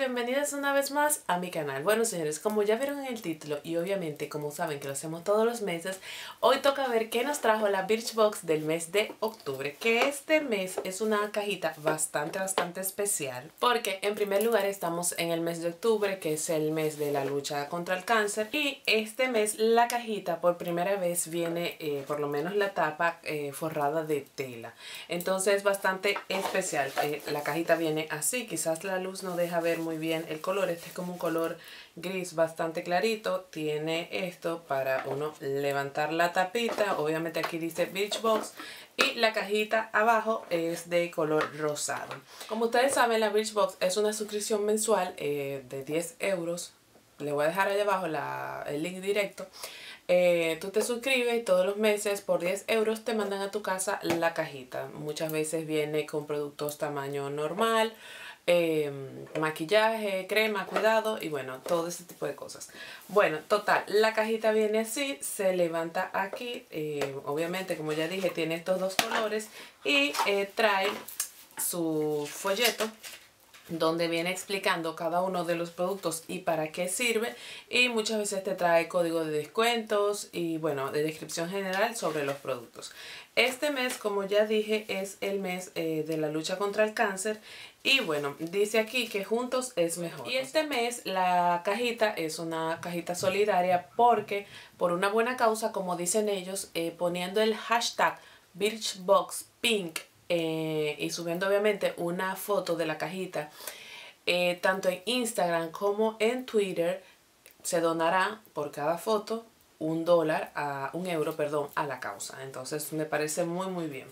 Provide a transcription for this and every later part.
bienvenidas una vez más a mi canal. Bueno señores, como ya vieron en el título y obviamente como saben que lo hacemos todos los meses, hoy toca ver qué nos trajo la Birchbox del mes de octubre. Que este mes es una cajita bastante bastante especial porque en primer lugar estamos en el mes de octubre que es el mes de la lucha contra el cáncer y este mes la cajita por primera vez viene eh, por lo menos la tapa eh, forrada de tela. Entonces es bastante especial. Eh, la cajita viene así, quizás la luz no deja ver muy bien el color. Este es como un color gris bastante clarito. Tiene esto para uno levantar la tapita. Obviamente aquí dice Birchbox. Y la cajita abajo es de color rosado. Como ustedes saben, la Birchbox es una suscripción mensual eh, de 10 euros. Le voy a dejar ahí abajo el link directo. Eh, tú te suscribes y todos los meses por 10 euros te mandan a tu casa la cajita. Muchas veces viene con productos tamaño normal Em, maquillaje, crema, cuidado y bueno, todo ese tipo de cosas. Bueno, total, la cajita viene así, se levanta aquí, eh, obviamente como ya dije tiene estos dos colores y eh, trae su folleto donde viene explicando cada uno de los productos y para qué sirve y muchas veces te trae código de descuentos y bueno de descripción general sobre los productos este mes como ya dije es el mes eh, de la lucha contra el cáncer y bueno dice aquí que juntos es mejor. Y este mes la cajita es una cajita solidaria porque por una buena causa como dicen ellos eh, poniendo el hashtag Birchboxpink eh, y subiendo obviamente una foto de la cajita eh, tanto en Instagram como en Twitter se donará por cada foto un dólar a un euro perdón a la causa. Entonces me parece muy muy bien.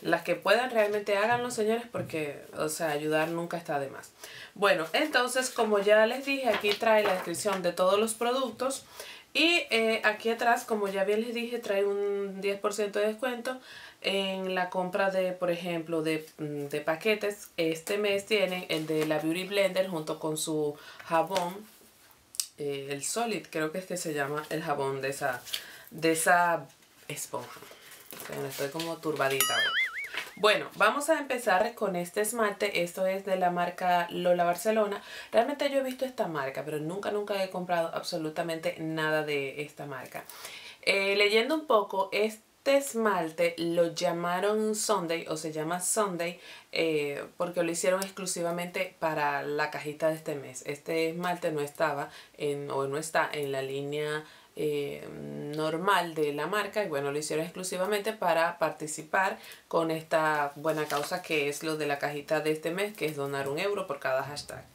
Las que puedan realmente háganlo señores porque o sea ayudar nunca está de más. Bueno entonces como ya les dije aquí trae la descripción de todos los productos. Y eh, aquí atrás como ya bien les dije trae un 10% de descuento en la compra de, por ejemplo, de, mm, de, paquetes. Este mes tienen el de la Beauty Blender junto con su jabón, eh, el Solid, creo que es que se llama el jabón de esa, de esa esponja. estoy como turbadita Bueno, vamos a empezar con este esmalte. Esto es de la marca Lola Barcelona. Realmente yo he visto esta marca, pero nunca, nunca he comprado absolutamente nada de esta marca. Eh, leyendo un poco, este este esmalte lo llamaron Sunday o se llama Sunday eh, porque lo hicieron exclusivamente para la cajita de este mes. Este esmalte no estaba en, o no está en la línea eh, normal de la marca y bueno lo hicieron exclusivamente para participar con esta buena causa que es lo de la cajita de este mes que es donar un euro por cada hashtag.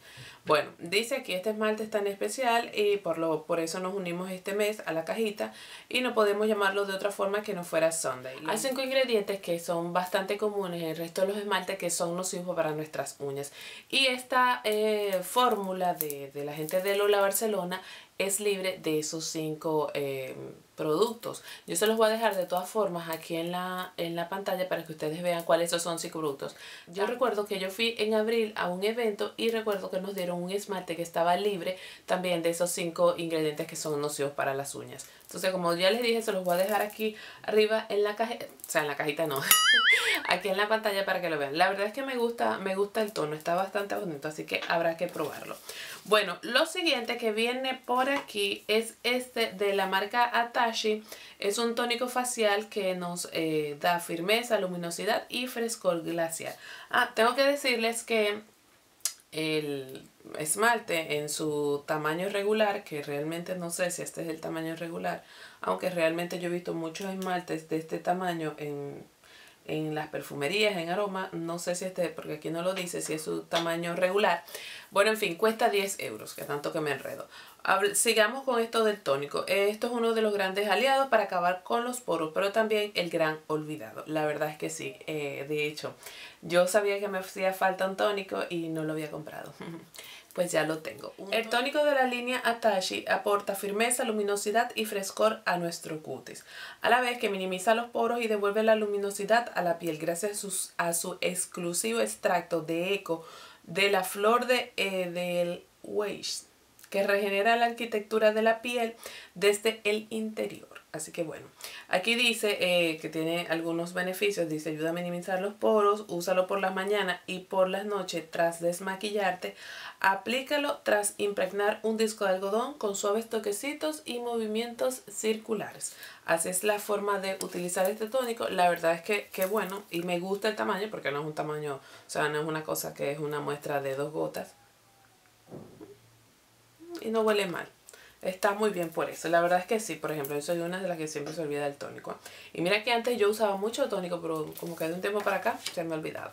Bueno, dice que este esmalte es tan especial y por, lo, por eso nos unimos este mes a la cajita y no podemos llamarlo de otra forma que no fuera Sunday. Hay cinco ingredientes que son bastante comunes en el resto de los esmaltes que son nocivos para nuestras uñas. Y esta eh, fórmula de, de la gente de Lola Barcelona es libre de esos cinco eh, productos. Yo se los voy a dejar de todas formas aquí en la, en la pantalla para que ustedes vean cuáles son cinco productos. Yo recuerdo que yo fui en abril a un evento y recuerdo que nos dieron un esmalte que estaba libre también de esos cinco ingredientes que son nocivos para las uñas. Entonces como ya les dije se los voy a dejar aquí arriba en la cajita, o sea en la cajita no, aquí en la pantalla para que lo vean. La verdad es que me gusta, me gusta el tono, está bastante bonito así que habrá que probarlo. Bueno, lo siguiente que viene por aquí es este de la marca Atashi. Es un tónico facial que nos eh, da firmeza, luminosidad y frescor glacial. Ah, tengo que decirles que el esmalte en su tamaño regular, que realmente no sé si este es el tamaño regular, aunque realmente yo he visto muchos esmaltes de este tamaño en en las perfumerías, en aroma, no sé si este, porque aquí no lo dice, si es su tamaño regular. Bueno, en fin, cuesta 10 euros, que tanto que me enredo. sigamos con esto del tónico. Esto es uno de los grandes aliados para acabar con los poros, pero también el gran olvidado. La verdad es que sí, eh, de hecho, yo sabía que me hacía falta un tónico y no lo había comprado. pues ya lo tengo. El tónico de la línea Atashi aporta firmeza, luminosidad y frescor a nuestro cutis, a la vez que minimiza los poros y devuelve la luminosidad a la piel gracias a, su exclusivo extracto de eco de la flor de Edelweiss que regenera la arquitectura de la piel desde el interior. Así que bueno, aquí dice eh, que tiene algunos beneficios. Dice ayuda a minimizar los poros, úsalo por las mañanas y por las noches tras desmaquillarte. Aplícalo tras impregnar un disco de algodón con suaves toquecitos y movimientos circulares. Así es la forma de utilizar este tónico. La verdad es que, que bueno y me gusta el tamaño porque no es un tamaño, o sea, no es una cosa que es una muestra de dos gotas. Y no huele mal. Está muy bien por eso. La verdad es que sí, por ejemplo, yo soy una de las que siempre se olvida del tónico. Y mira que antes yo usaba mucho tónico, pero como que de un tiempo para acá se me ha olvidado.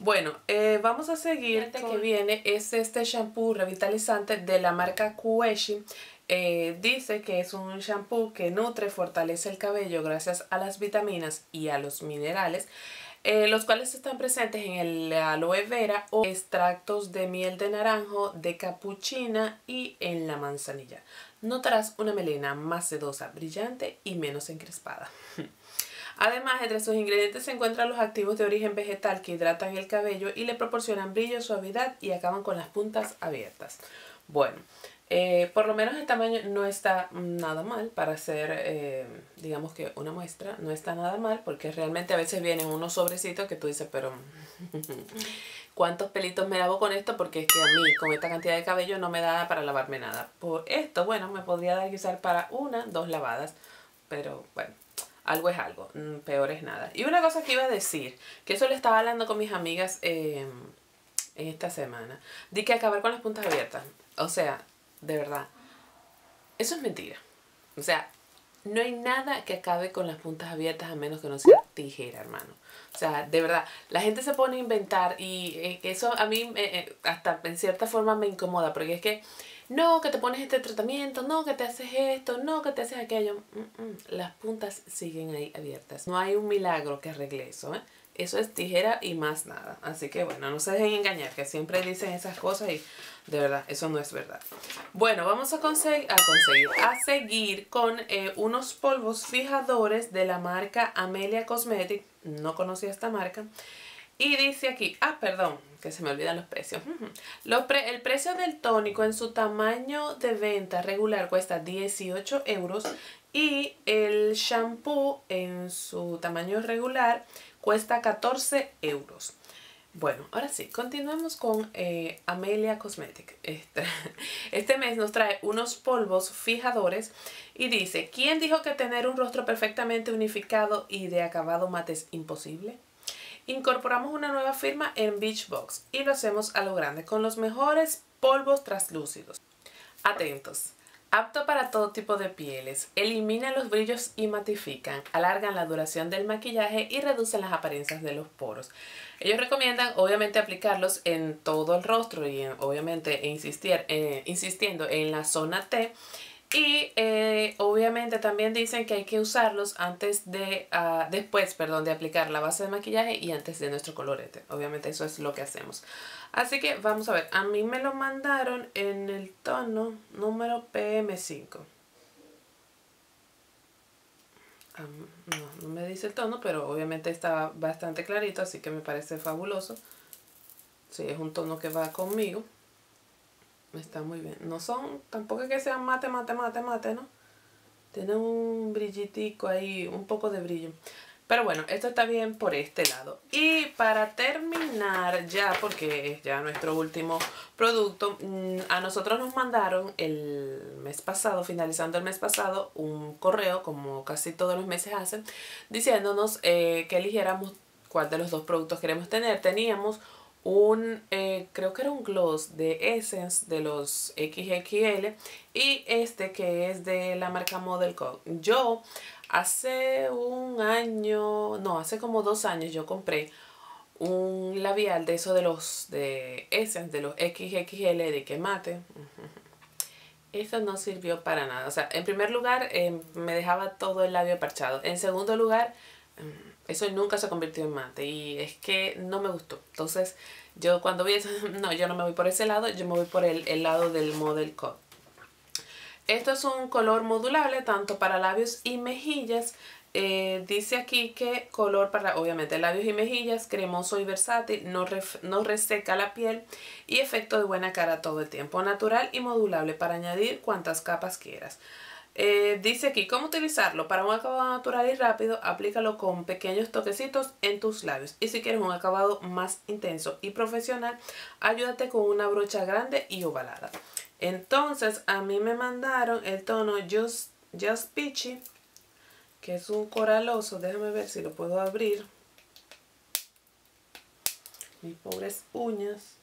Bueno, eh, vamos a seguir. Este que viene es este shampoo revitalizante de la marca Kueshi. Eh, dice que es un shampoo que nutre, fortalece el cabello gracias a las vitaminas y a los minerales. Eh, los cuales están presentes en el aloe vera o extractos de miel de naranjo, de capuchina y en la manzanilla. Notarás una melena más sedosa, brillante y menos encrespada. Además, entre sus ingredientes se encuentran los activos de origen vegetal que hidratan el cabello y le proporcionan brillo, suavidad y acaban con las puntas abiertas. Bueno, eh, por lo menos el tamaño no está nada mal para hacer, eh, digamos que una muestra, no está nada mal porque realmente a veces vienen unos sobrecitos que tú dices, pero ¿cuántos pelitos me lavo con esto? Porque es que a mí con esta cantidad de cabello no me da para lavarme nada. Por esto, bueno, me podría dar quizás para una, dos lavadas, pero bueno. Algo es algo, mm, peor es nada. Y una cosa que iba a decir, que eso le estaba hablando con mis amigas eh, en esta semana, de que acabar con las puntas abiertas. O sea, de verdad. Eso es mentira. O sea, no hay nada que acabe con las puntas abiertas a menos que no sea tijera, hermano. O sea, de verdad, la gente se pone a inventar y eh, eso a mí eh, hasta en cierta forma me incomoda porque es que no, que te pones este tratamiento, no, que te haces esto, no, que te haces aquello. Mm, mm, las puntas siguen ahí abiertas. No hay un milagro que arregle eso, ¿eh? Eso es tijera y más nada. Así que bueno, no se dejen engañar, que siempre dicen esas cosas y de verdad, eso no es verdad. Bueno, vamos a, conseguir, a seguir con eh, unos polvos fijadores de la marca Amelia Cosmetics. No conocía esta marca. Y dice aquí, ah, perdón, que se me olvidan los precios. el precio del tónico en su tamaño de venta regular cuesta 18 euros y el shampoo en su tamaño regular Cuesta 14 euros. Bueno, ahora sí, continuemos con eh, Amelia Cosmetic. Este, este, mes nos trae unos polvos fijadores y dice, ¿quién dijo que tener un rostro perfectamente unificado y de acabado mate es imposible? Incorporamos una nueva firma en Beachbox y lo hacemos a lo grande con los mejores polvos translúcidos. Atentos. Apto para todo tipo de pieles, elimina los brillos y matifican, alargan la duración del maquillaje y reducen las apariencias de los poros. Ellos recomiendan obviamente aplicarlos en todo el rostro y obviamente eh, insistiendo en la zona T y eh, obviamente también dicen que hay que usarlos antes de, uh, después, perdón, de aplicar la base de maquillaje y antes de nuestro colorete. Obviamente eso es lo que hacemos. Así que vamos a ver, a mí me lo mandaron en el tono número PM5. no, no me dice el tono, pero obviamente está bastante clarito, así que me parece fabuloso. Sí, es un tono que va conmigo. Está muy bien. No son, tampoco es que sean mate, mate, mate, mate, ¿no? Tienen un brillitico ahí, un poco de brillo. Pero bueno, esto está bien por este lado. Y para terminar ya, porque es ya nuestro último producto, mm, a nosotros nos mandaron el mes pasado, finalizando el mes pasado, un correo, como casi todos los meses hacen, diciéndonos eh, que eligiéramos cuál de los dos productos queremos tener. Teníamos un, eh, creo que era un gloss de Essence de los XXL y este que es de la marca Model Co. Yo hace un año, no, hace como dos años yo compré un labial de eso de los de Essence, de los XXL de que mate. Eso no sirvió para nada. O sea, en primer lugar em, me dejaba todo el labio parchado. En segundo lugar, em, eso nunca se convirtió en mate y es que no me gustó. Entonces, yo cuando vi eso, no, yo no me voy por ese lado, yo me voy por el, lado del Model Cut. Esto es un color modulable tanto para labios y mejillas. Eh, dice aquí que color para, obviamente, labios y mejillas, cremoso y versátil, no, no reseca la piel y efecto de buena cara todo el tiempo. Natural y modulable para añadir cuantas capas quieras. Eh, dice aquí, ¿cómo utilizarlo? Para un acabado natural y rápido, aplícalo con pequeños toquecitos en tus labios. Y si quieres un acabado más intenso y profesional, ayúdate con una brocha grande y ovalada. Entonces, a mí me mandaron el tono Just, Just Peachy, que es un coraloso. Déjame ver si lo puedo abrir. Mis pobres uñas.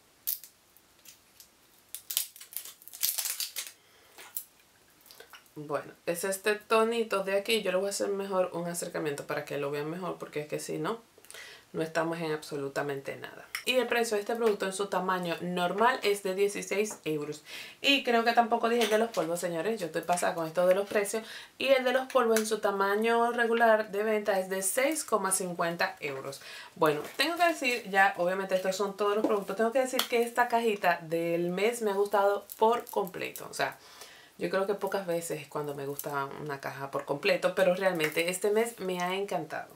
Bueno, es este tonito de aquí. Yo le voy a hacer mejor un acercamiento para que lo vean mejor porque es que si no, no estamos en absolutamente nada. Y el precio de este producto en su tamaño normal es de 16 euros. Y creo que tampoco dije el de los polvos, señores. Yo estoy pasada con esto de los precios. Y el de los polvos en su tamaño regular de venta es de 6,50 euros. Bueno, tengo que decir, ya obviamente estos son todos los productos. Tengo que decir que esta cajita del mes me ha gustado por completo. O sea... Yo creo que pocas veces es cuando me gusta una caja por completo, pero realmente este mes me ha encantado.